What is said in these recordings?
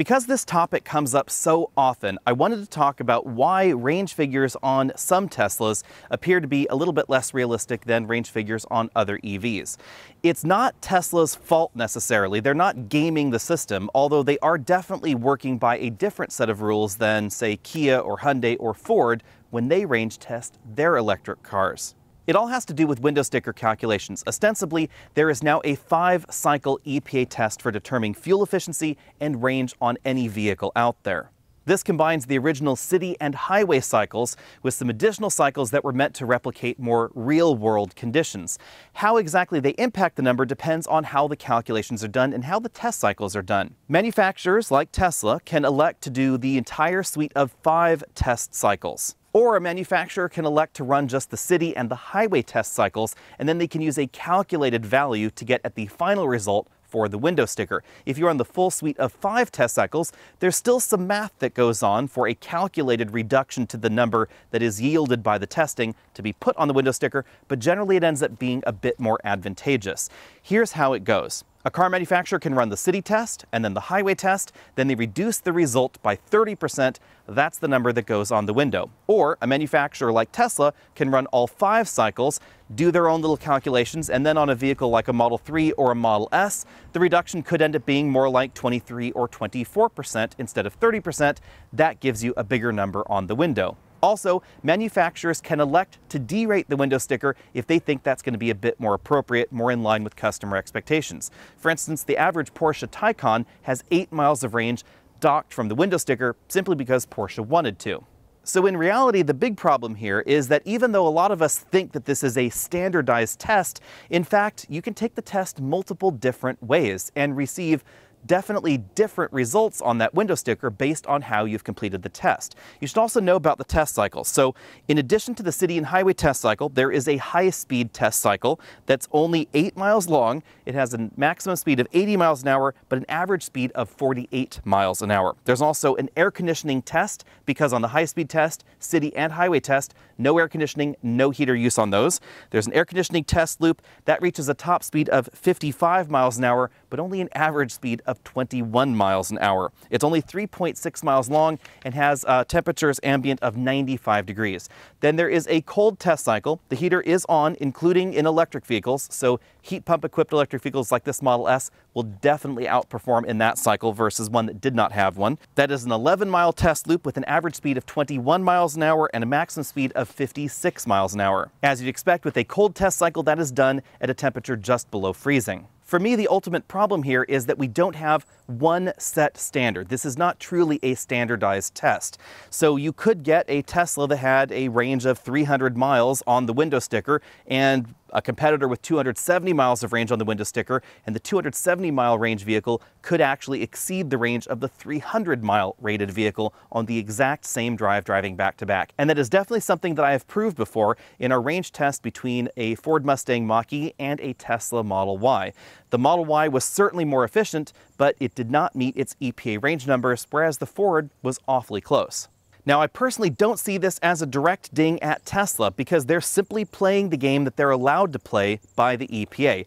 Because this topic comes up so often, I wanted to talk about why range figures on some Teslas appear to be a little bit less realistic than range figures on other EVs. It's not Tesla's fault necessarily. They're not gaming the system, although they are definitely working by a different set of rules than, say, Kia or Hyundai or Ford when they range test their electric cars. It all has to do with window sticker calculations. Ostensibly, there is now a five cycle EPA test for determining fuel efficiency and range on any vehicle out there. This combines the original city and highway cycles with some additional cycles that were meant to replicate more real world conditions. How exactly they impact the number depends on how the calculations are done and how the test cycles are done. Manufacturers like Tesla can elect to do the entire suite of five test cycles. Or a manufacturer can elect to run just the city and the highway test cycles, and then they can use a calculated value to get at the final result for the window sticker. If you're on the full suite of five test cycles, there's still some math that goes on for a calculated reduction to the number that is yielded by the testing to be put on the window sticker, but generally it ends up being a bit more advantageous. Here's how it goes. A car manufacturer can run the city test and then the highway test, then they reduce the result by 30%. That's the number that goes on the window. Or a manufacturer like Tesla can run all five cycles, do their own little calculations, and then on a vehicle like a Model 3 or a Model S, the reduction could end up being more like 23 or 24% instead of 30%. That gives you a bigger number on the window. Also, manufacturers can elect to derate the window sticker if they think that's going to be a bit more appropriate, more in line with customer expectations. For instance, the average Porsche Taycan has 8 miles of range docked from the window sticker simply because Porsche wanted to. So in reality, the big problem here is that even though a lot of us think that this is a standardized test, in fact, you can take the test multiple different ways and receive definitely different results on that window sticker based on how you've completed the test. You should also know about the test cycle. So in addition to the city and highway test cycle, there is a high speed test cycle that's only eight miles long. It has a maximum speed of 80 miles an hour, but an average speed of 48 miles an hour. There's also an air conditioning test because on the high speed test, city and highway test, no air conditioning, no heater use on those. There's an air conditioning test loop that reaches a top speed of 55 miles an hour, but only an average speed of 21 miles an hour. It's only 3.6 miles long and has uh, temperatures ambient of 95 degrees. Then there is a cold test cycle. The heater is on, including in electric vehicles, so heat pump equipped electric vehicles like this Model S will definitely outperform in that cycle versus one that did not have one. That is an 11 mile test loop with an average speed of 21 miles an hour and a maximum speed of 56 miles an hour. As you'd expect with a cold test cycle, that is done at a temperature just below freezing. For me, the ultimate problem here is that we don't have one set standard. This is not truly a standardized test. So you could get a Tesla that had a range of 300 miles on the window sticker and a competitor with 270 miles of range on the window sticker, and the 270 mile range vehicle could actually exceed the range of the 300 mile rated vehicle on the exact same drive driving back to back. And that is definitely something that I have proved before in our range test between a Ford Mustang Mach-E and a Tesla Model Y. The Model Y was certainly more efficient, but it did not meet its EPA range numbers, whereas the Ford was awfully close. Now, I personally don't see this as a direct ding at Tesla because they're simply playing the game that they're allowed to play by the EPA.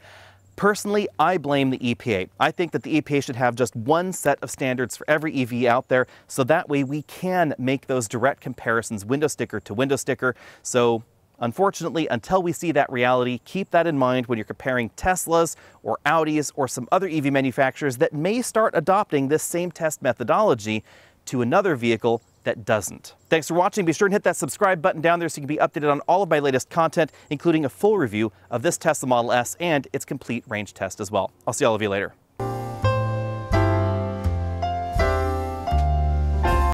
Personally, I blame the EPA. I think that the EPA should have just one set of standards for every EV out there, so that way we can make those direct comparisons window sticker to window sticker. So Unfortunately, until we see that reality, keep that in mind when you're comparing Teslas or Audis or some other EV manufacturers that may start adopting this same test methodology to another vehicle that doesn't. Thanks for watching. Be sure and hit that subscribe button down there so you can be updated on all of my latest content, including a full review of this Tesla Model S and its complete range test as well. I'll see all of you later.